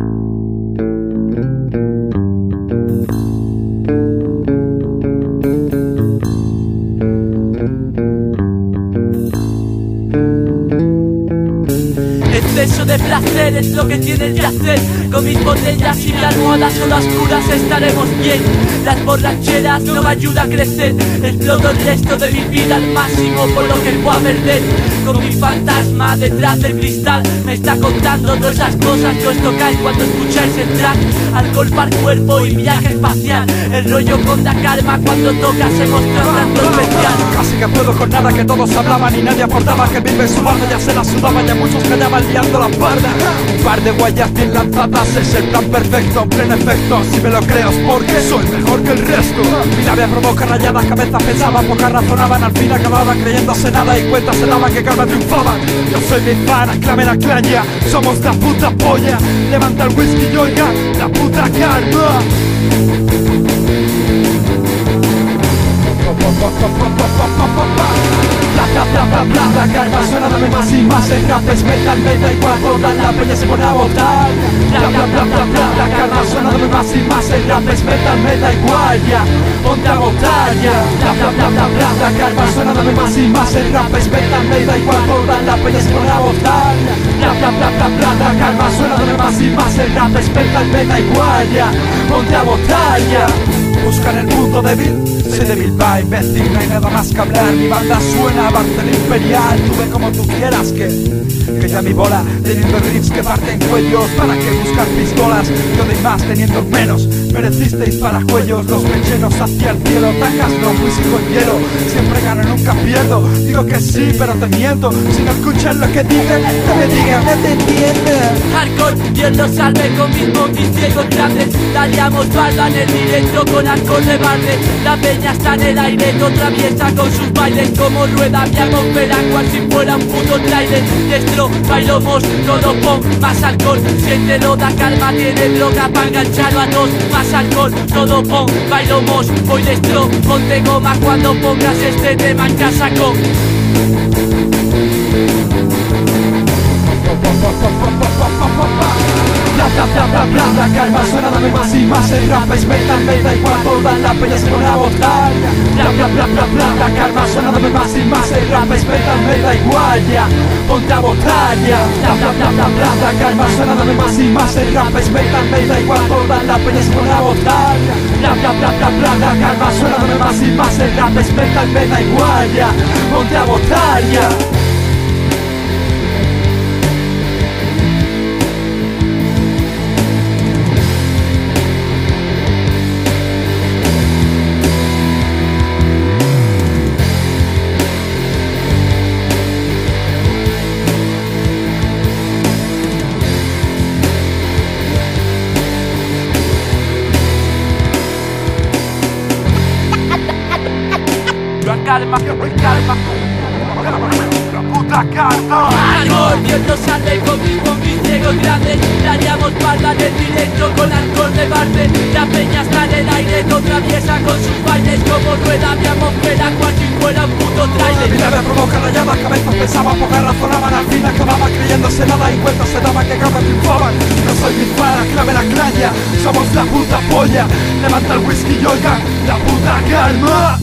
thank you Exceso de placer es lo que tiene el yacer Con mis botellas y mi almohada a oscuras estaremos bien. Las borracheras no me ayudan a crecer. Exploto el resto de mi vida al máximo por lo que puedo perder. Con mi fantasma detrás del cristal Me está contando todas esas cosas que os tocáis cuando escucháis el track Alcohol para cuerpo y viaje espacial El rollo con la calma cuando toca se mostró tanto especial Casi que puedo con nada que todos hablaban y nadie aportaba que vive su barba ya se la sudaban ya muchos callaban liando la parda Un par de guayas bien lanzadas es el plan perfecto en pleno efecto. Si me lo creo es porque soy mejor que el resto. Mi labia provoca rayadas, cabezas pensaban, pocas razonaban Al fin acababan creyéndose nada y cuentas se daban que calma triunfaban Yo soy mi fan, aclame la claña, somos la puta polla. Levanta el whisky y oiga la puta calma Bla bla la calma suena dame más y más El rap es metal, me da igual toda la peña se pone a votar bla bla la calma suena dame más y más El rap es metal, me da igual ya Ponte a votar ya bla bla la calma suena dame más y más El rap es metal, me da igual toda la peña se pone a votar bla bla la calma suena dame más y más El rap es metal, me da igual ya Ponte a votar ya Buscan el punto débil soy débil, va imbécil, no hay nada más que hablar. Mi banda suena, Barcel Imperial. Tú ve como tú quieras que Que ya mi bola, teniendo riffs que parten cuellos ¿Para que buscar pistolas? Yo doy más teniendo menos Merecisteis para cuellos, los mecheros hacia el cielo Tacas no whisky con hielo. Siempre gano, nunca pierdo. Digo que sí, pero te miento. Si no escuchas lo que digan, que me digan, no te entienden Hardcore, lo salve con mis monkeys ciegos grandes. Daríamos barba en el directo con alcohol de La peña está en el aire, no traviesa con sus bailes. Como rueda mi atmósfera cual si fuera un puto trailer. Destro, bailamos, todo pon, más alcohol. Siéntelo, da calma, tiene droga para engancharlo a dos Más alcohol, todo pon, bailamos, voy destro. Ponte goma cuando pongas este tema en casa con. La calma más y más El rap es metal, me igual toda la peña se pone a votar. Bla bla bla bla bla la calma suena dame más y más El rap es metal, me da igual ya. Ponte a votar ya. Bla bla bla bla bla la calma suena dame más y más El rap es metal, me igual toda la peña se pone a votar. Bla bla bla bla bla la calma suena dame más y más El rap es metal, me da igual ya. Ponte a calma, calma. La puta calma Alcohol, Dios nos salve con mis ciegos grandes Daríamos palma en el directo con alcohol de barde La peña está en el aire, no traviesa con sus bailes. Como rueda mi atmósfera, cual si fuera un puto trailer. Nave provoca rayadas, cabezas pensaban, pocas razonaban Al fin acababan creyéndose nada y cuentas se daban que cabras triunfaban No soy fan, clave la claña, somos la puta polla. Levanta el whisky y oiga la puta calma